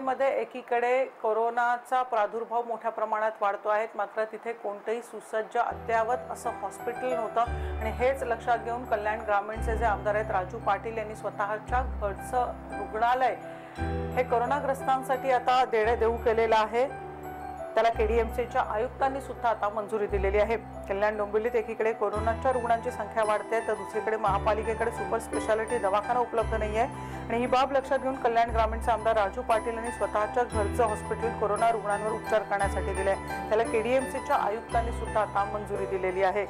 मध्ये एकीकडे कोरोनाचा प्रादुर्भाव मोठ्या प्रमाणात वाढतो आहे. मात्र तिथे कोणतंही सुसज्ज अद्ययावत असं हॉस्पिटल नव्हतं. आणि हेच लक्षात घेऊन कल्याण ग्रामीणचे जे आमदार आहेत राजू पाटील यांनी स्वतःच्या घरचं रुग्णालय हे कोरोनाग्रस्तांसाठी आता देणे देऊ केलेलं आहे. त्याला केडीएमसीच्या आयुक्तांनी सुद्धा आता मंजुरी दिलेली आहे. कल्याण डोंबिवलीत एकीकडे कोरोनाच्या रुग्णांची संख्या वाढते तर दुसरीकडे महापालिकेकडे सुपर स्पेशालिटी दवाखाना उपलब्ध नाही आहे आणि ही बाब लक्षात घेऊन कल्याण ग्रामीणचे आमदार राजू पाटील यांनी स्वतःच्या घरचं हॉस्पिटल कोरोना रुग्णांवर उपचार करण्यासाठी दिले त्याला केडीएमसीच्या आयुक्तांनी सुद्धा आता मंजुरी दिलेली आहे.